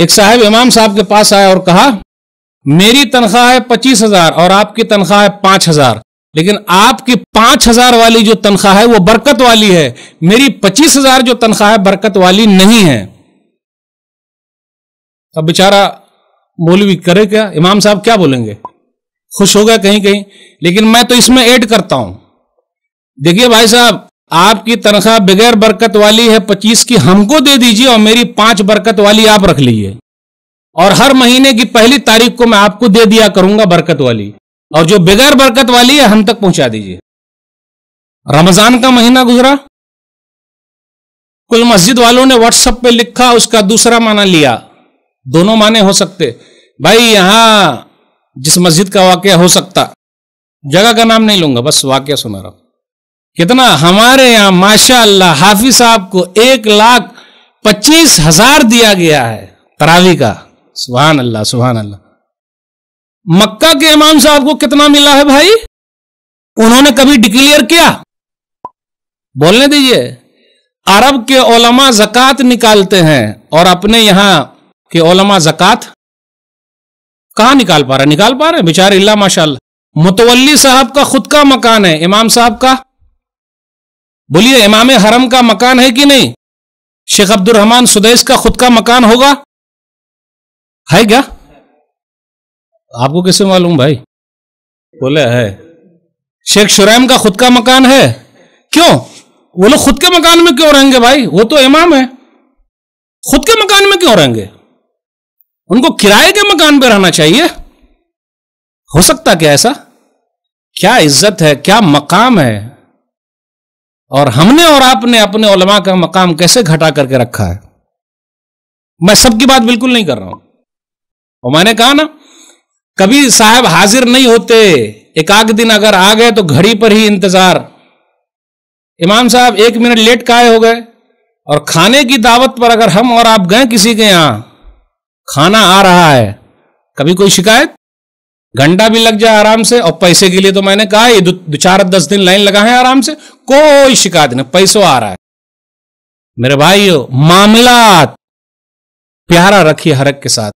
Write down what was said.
एक साहब इमाम साहब के पास आया और कहा, मेरी तनख्वाह है पच्चीस हज़ार और आपकी तनख्वाह है पाँच हज़ार। लेकिन आपकी पाँच हज़ार वाली जो तनख्वाह है वो बरकत वाली है। मेरी पच्चीस हज़ार जो तनख्वाह है बरकत वाली नहीं है। अब बेचारा मौलवी करे क्या? इमाम साहब क्या बोलेंगे? खुश हो गया कहीं कहीं लेकिन मैं तो इसमें ऐड करता हूँ। देखिए भाई साहब आपकी तनख्वाह बगैर बरकत वाली है, पच्चीस की हमको दे दीजिए और मेरी पाँच बरकत वाली आप रख लीजिए। और हर महीने की पहली तारीख को मैं आपको दे दिया करूँगा बरकत वाली। और जो बगैर बरकत वाली है, हम तक पहुँचा दीजिए। रमज़ान का महीना गुजरा। कुल मस्जिद वालों ने व्हाट्सएप पे लिखा, उसका दूसरा माना लिया। दोनों माने हो सकते। भाई, यहाँ जिस मस्जिद का वाक्य हो सकता, जगह का नाम नहीं लूँगा, बस वाक्य सुना रहा कितना हमारे यहाँ माशा अल्लाह हाफिज साहब को एक लाख पच्चीस हज़ार दिया गया है तरावी का। सुबहान अल्लाह सुबहान अल्लाह मक्का के इमाम साहब को कितना मिला है भाई? उन्होंने कभी डिक्लेयर किया? बोलने दीजिए। अरब के ओलमा जक़ात निकालते हैं और अपने यहाँ के ओलमा जक़ात कहा निकाल पा रहे निकाल पा रहे बेचारे, इल्ला माशाल्लाह। मुतवली साहब का खुद का मकान है, इमाम साहब का। बोलिए, इमाम हरम का मकान है कि नहीं? शेख अब्दुल रहमान सुदैस का खुद का मकान होगा? है क्या? आपको कैसे मालूम भाई? बोले, है। शेख शुरैम का खुद का मकान है? क्यों? वो लोग खुद के मकान में क्यों रहेंगे भाई? वो तो इमाम है। खुद के मकान में क्यों रहेंगे? उनको किराए के मकान पे रहना चाहिए। हो सकता क्या ऐसा? क्या इज़्ज़त है? क्या मकाम है? और हमने और आपने अपने का मकाम कैसे घटा करके रखा है? मैं सबकी बात बिल्कुल नहीं कर रहा हूँ। और मैंने कहा ना, कभी साहब हाजिर नहीं होते, एक आध दिन अगर आ गए तो घड़ी पर ही इंतज़ार। इमाम साहब, एक मिनट लेट काहे हो गए? और खाने की दावत पर अगर हम और आप गए किसी के यहाँ, खाना आ रहा है, कभी कोई शिकायत? घंटा भी लग जाए आराम से और पैसे के लिए तो मैंने कहा, ये दो चार दस दिन लाइन लगा है आराम से, कोई शिकायत नहीं, पैसों आ रहा है। मेरे भाई मामला प्यारा रखिए हरक के साथ।